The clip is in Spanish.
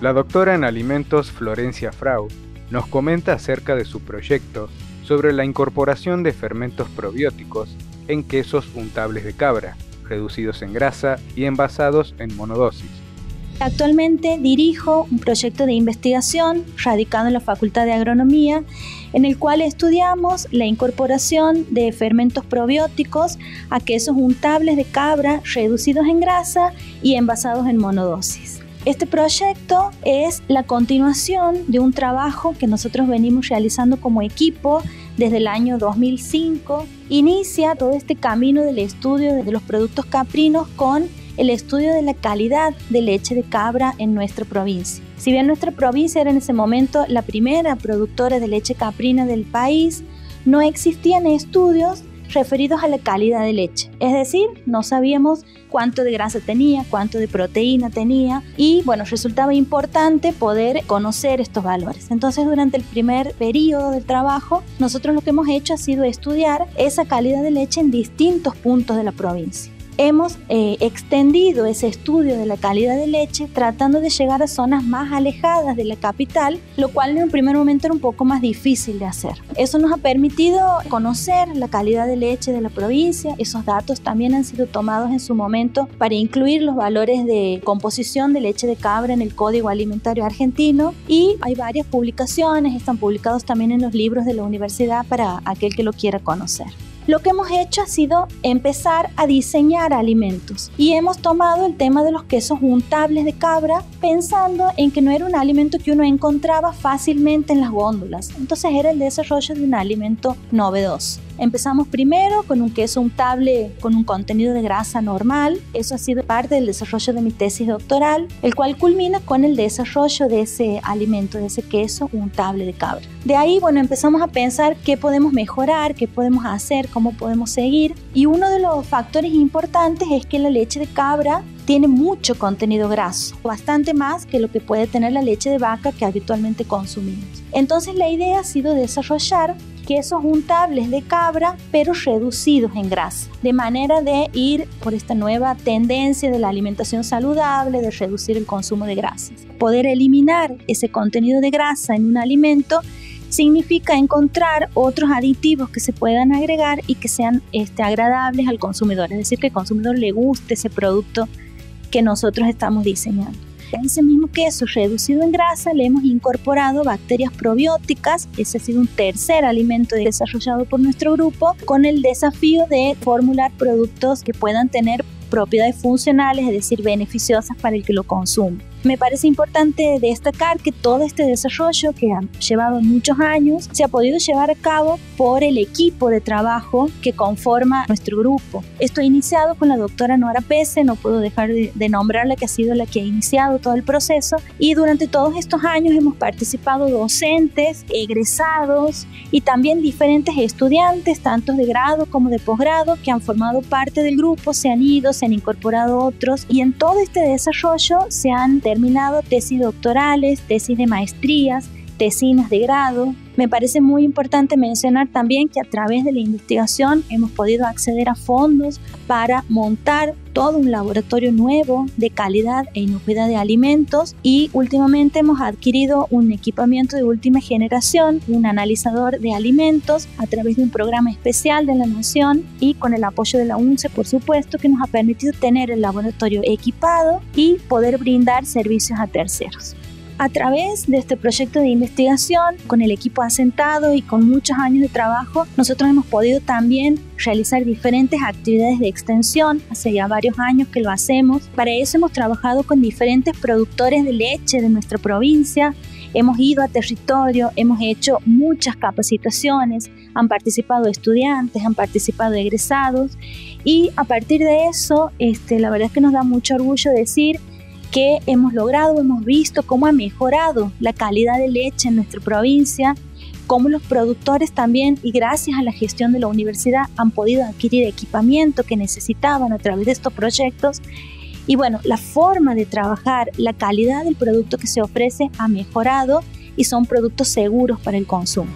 La doctora en alimentos Florencia Frau nos comenta acerca de su proyecto sobre la incorporación de fermentos probióticos en quesos untables de cabra, reducidos en grasa y envasados en monodosis. Actualmente dirijo un proyecto de investigación radicado en la Facultad de Agronomía, en el cual estudiamos la incorporación de fermentos probióticos a quesos untables de cabra reducidos en grasa y envasados en monodosis. Este proyecto es la continuación de un trabajo que nosotros venimos realizando como equipo desde el año 2005. Inicia todo este camino del estudio de los productos caprinos con el estudio de la calidad de leche de cabra en nuestra provincia. Si bien nuestra provincia era en ese momento la primera productora de leche caprina del país, no existían estudios referidos a la calidad de leche. Es decir, no sabíamos cuánto de grasa tenía, cuánto de proteína tenía y bueno, resultaba importante poder conocer estos valores. Entonces, durante el primer periodo del trabajo, nosotros lo que hemos hecho ha sido estudiar esa calidad de leche en distintos puntos de la provincia hemos eh, extendido ese estudio de la calidad de leche tratando de llegar a zonas más alejadas de la capital, lo cual en un primer momento era un poco más difícil de hacer. Eso nos ha permitido conocer la calidad de leche de la provincia. Esos datos también han sido tomados en su momento para incluir los valores de composición de leche de cabra en el Código Alimentario Argentino y hay varias publicaciones, están publicados también en los libros de la universidad para aquel que lo quiera conocer lo que hemos hecho ha sido empezar a diseñar alimentos y hemos tomado el tema de los quesos untables de cabra pensando en que no era un alimento que uno encontraba fácilmente en las góndolas, entonces era el desarrollo de un alimento novedoso. Empezamos primero con un queso untable con un contenido de grasa normal. Eso ha sido parte del desarrollo de mi tesis doctoral, el cual culmina con el desarrollo de ese alimento, de ese queso untable de cabra. De ahí, bueno, empezamos a pensar qué podemos mejorar, qué podemos hacer, cómo podemos seguir. Y uno de los factores importantes es que la leche de cabra tiene mucho contenido graso, bastante más que lo que puede tener la leche de vaca que habitualmente consumimos. Entonces la idea ha sido desarrollar quesos untables de cabra, pero reducidos en grasa, de manera de ir por esta nueva tendencia de la alimentación saludable, de reducir el consumo de grasas. Poder eliminar ese contenido de grasa en un alimento significa encontrar otros aditivos que se puedan agregar y que sean este, agradables al consumidor, es decir, que al consumidor le guste ese producto que nosotros estamos diseñando. Ese mismo queso reducido en grasa le hemos incorporado bacterias probióticas, ese ha sido un tercer alimento desarrollado por nuestro grupo, con el desafío de formular productos que puedan tener propiedades funcionales, es decir, beneficiosas para el que lo consume. Me parece importante destacar que todo este desarrollo que ha llevado muchos años se ha podido llevar a cabo por el equipo de trabajo que conforma nuestro grupo. Esto ha iniciado con la doctora Nora Pese, no puedo dejar de, nombrarla que ha sido la que ha iniciado todo el proceso y durante todos estos años hemos participado docentes, egresados y también diferentes estudiantes, tanto de grado como de posgrado, que han formado parte del grupo, se han ido, se han incorporado otros y en todo este desarrollo se han terminado tesis doctorales, tesis de maestrías, tesinas de grado. Me parece muy importante mencionar también que a través de la investigación hemos podido acceder a fondos para montar todo un laboratorio nuevo de calidad e inocuidad de alimentos y últimamente hemos adquirido un equipamiento de última generación, un analizador de alimentos a través de un programa especial de la Nación y con el apoyo de la UNCE por supuesto que nos ha permitido tener el laboratorio equipado y poder brindar servicios a terceros. A través de este proyecto de investigación, con el equipo asentado y con muchos años de trabajo, nosotros hemos podido también realizar diferentes actividades de extensión. Hace ya varios años que lo hacemos. Para eso hemos trabajado con diferentes productores de leche de nuestra provincia. Hemos ido a territorio, hemos hecho muchas capacitaciones, han participado estudiantes, han participado egresados y a partir de eso, este, la verdad es que nos da mucho orgullo decir que hemos logrado, hemos visto cómo ha mejorado la calidad de leche en nuestra provincia, cómo los productores también, y gracias a la gestión de la universidad, han podido adquirir equipamiento que necesitaban a través de estos proyectos. Y bueno, la forma de trabajar, la calidad del producto que se ofrece ha mejorado y son productos seguros para el consumo.